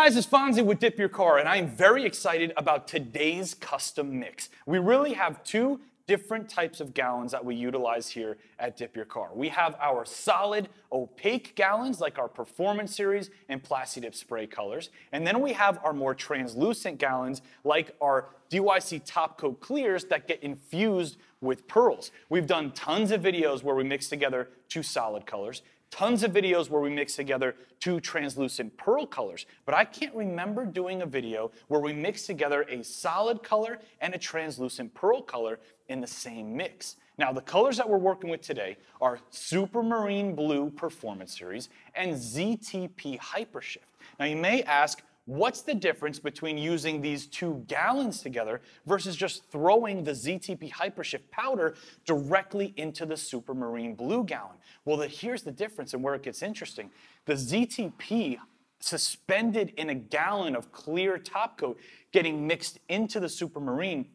guys, it's Fonzie with Dip Your Car, and I am very excited about today's custom mix. We really have two different types of gallons that we utilize here at Dip Your Car. We have our solid opaque gallons like our Performance Series and Plasti-Dip spray colors. And then we have our more translucent gallons like our DYC Top Coat Clears that get infused with pearls. We've done tons of videos where we mix together two solid colors tons of videos where we mix together two translucent pearl colors, but I can't remember doing a video where we mix together a solid color and a translucent pearl color in the same mix. Now, the colors that we're working with today are Supermarine Blue Performance Series and ZTP Hypershift. Now, you may ask, What's the difference between using these two gallons together versus just throwing the ZTP Hypershift powder directly into the Supermarine Blue gallon? Well, the, here's the difference and where it gets interesting. The ZTP suspended in a gallon of clear top coat getting mixed into the Supermarine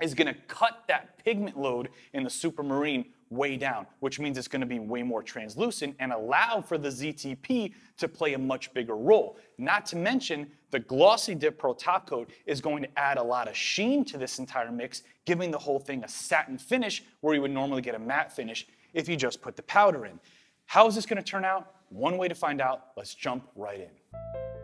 is gonna cut that pigment load in the Supermarine way down, which means it's gonna be way more translucent and allow for the ZTP to play a much bigger role. Not to mention, the Glossy Dip Pearl Top Coat is going to add a lot of sheen to this entire mix, giving the whole thing a satin finish where you would normally get a matte finish if you just put the powder in. How is this gonna turn out? One way to find out, let's jump right in.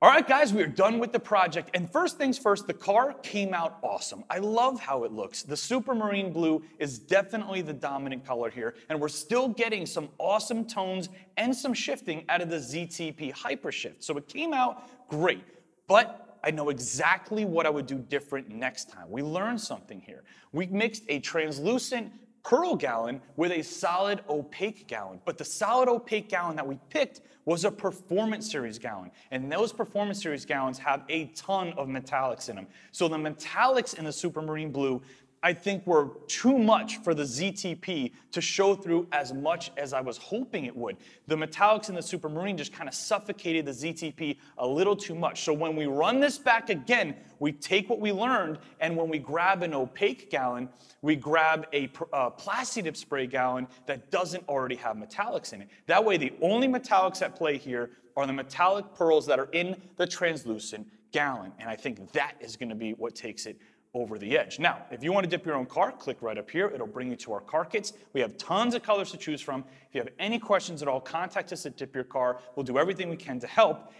All right, guys, we are done with the project. And first things first, the car came out awesome. I love how it looks. The Supermarine Blue is definitely the dominant color here, and we're still getting some awesome tones and some shifting out of the ZTP Hypershift. So it came out great, but I know exactly what I would do different next time. We learned something here. We mixed a translucent pearl gallon with a solid opaque gallon. But the solid opaque gallon that we picked was a performance series gallon. And those performance series gallons have a ton of metallics in them. So the metallics in the Supermarine Blue I think we were too much for the ZTP to show through as much as I was hoping it would. The metallics in the Supermarine just kind of suffocated the ZTP a little too much. So when we run this back again, we take what we learned, and when we grab an opaque gallon, we grab a uh, Plasti-Dip spray gallon that doesn't already have metallics in it. That way, the only metallics at play here are the metallic pearls that are in the translucent gallon. And I think that is going to be what takes it over the edge. Now, if you want to dip your own car, click right up here. It'll bring you to our car kits. We have tons of colors to choose from. If you have any questions at all, contact us at Dip Your Car. We'll do everything we can to help.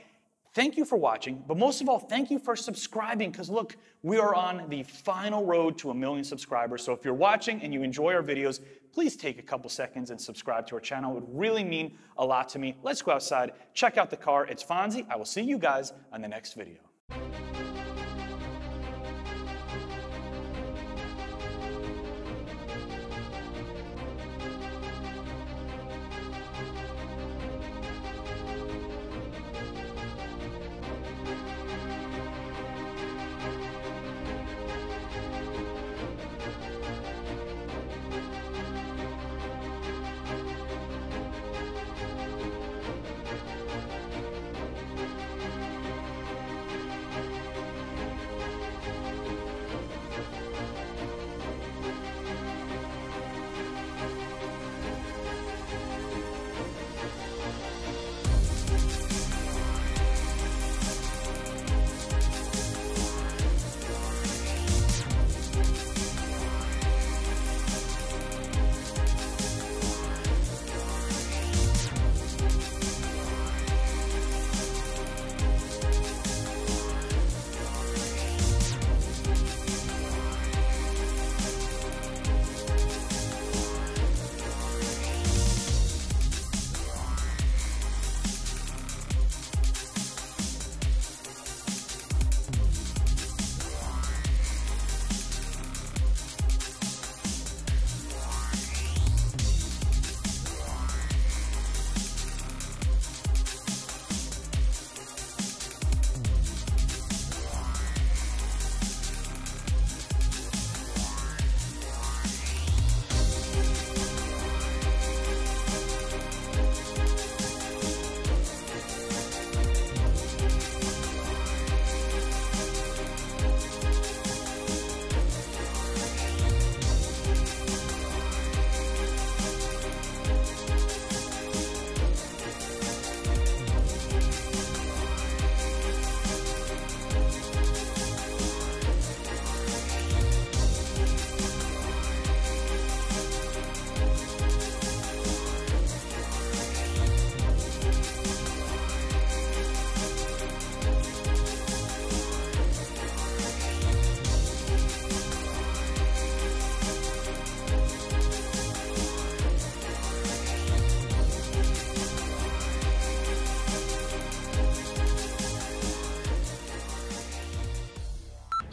Thank you for watching, but most of all, thank you for subscribing because look, we are on the final road to a million subscribers. So if you're watching and you enjoy our videos, please take a couple seconds and subscribe to our channel. It would really mean a lot to me. Let's go outside, check out the car. It's Fonzie. I will see you guys on the next video.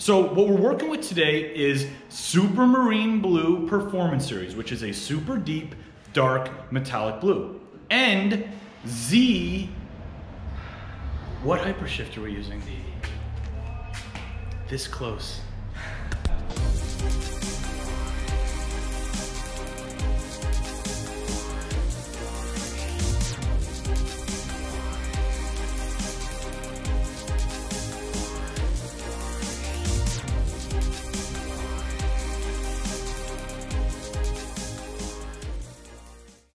So what we're working with today is Supermarine Blue Performance Series, which is a super deep, dark, metallic blue. And Z, what hypershift are we using? This close.